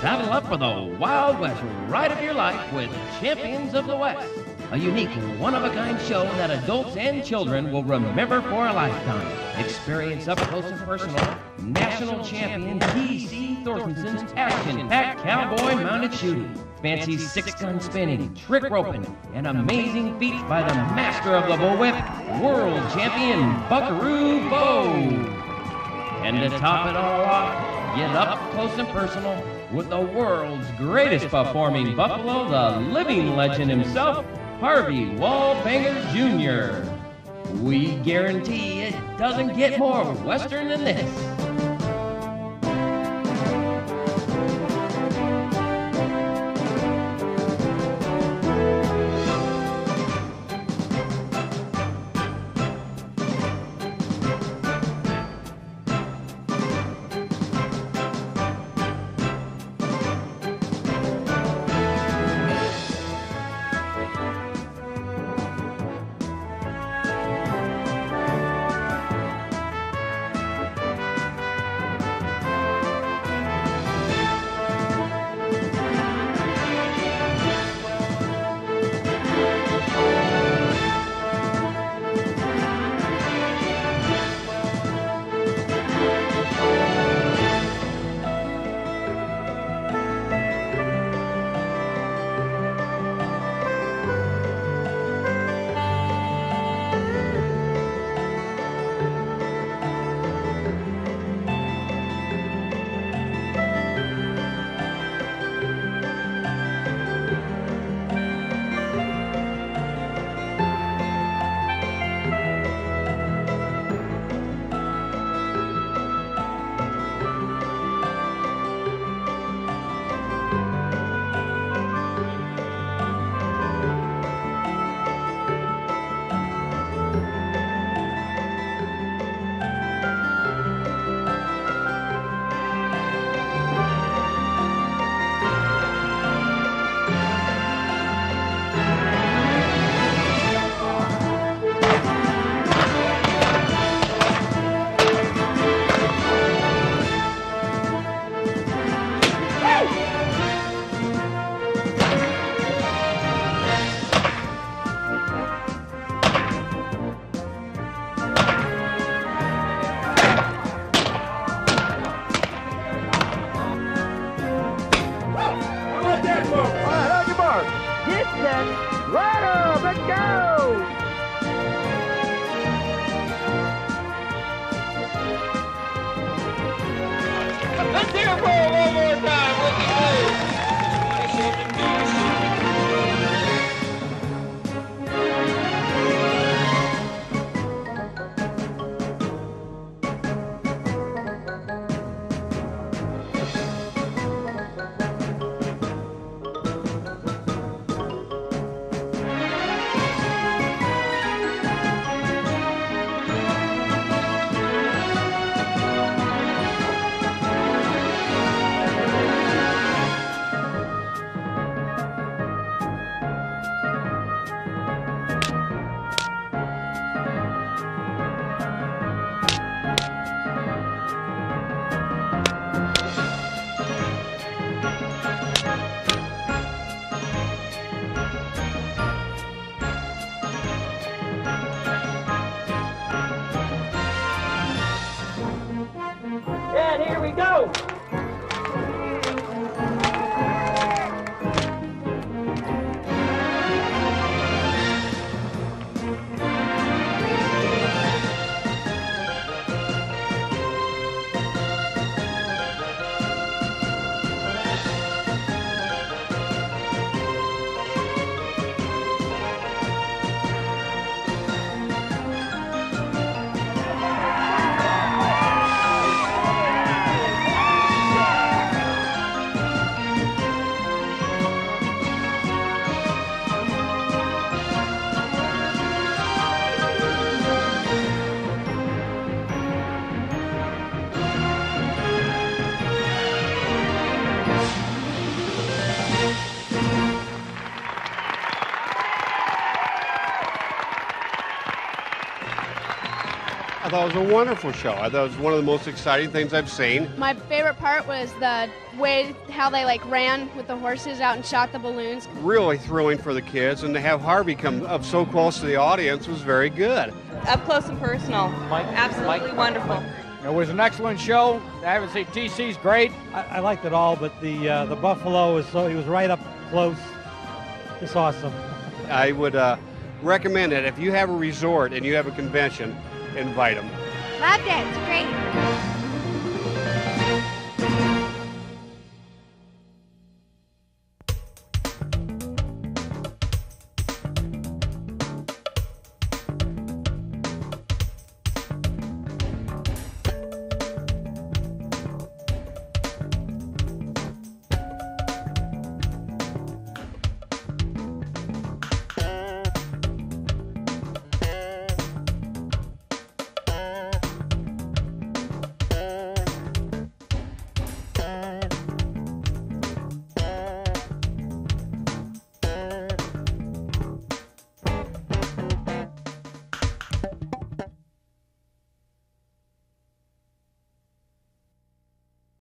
Saddle up for the Wild West ride of your life with Champions of the West. A unique, one of a kind show that adults and children will remember for a lifetime. Experience up close and personal national champion T.C. Thorstenson's action packed cowboy mounted shooting. Fancy six gun spinning, trick roping, and amazing feats by the master of the bullwhip, world champion Buckaroo Bo. And to top it all off, get up close and personal with the world's greatest performing buffalo, the living legend himself, Harvey Wallbanger Jr. We guarantee it doesn't get more Western than this. we go! Thought it was a wonderful show. I thought it was one of the most exciting things I've seen. My favorite part was the way how they like ran with the horses out and shot the balloons. Really thrilling for the kids, and to have Harvey come up so close to the audience was very good. Up close and personal. Mike, Absolutely Mike, wonderful. It was an excellent show. I haven't seen TC's great. I, I liked it all, but the uh, the buffalo was so he was right up close. It's awesome. I would uh, recommend it if you have a resort and you have a convention, invite them. Loved it. It's great.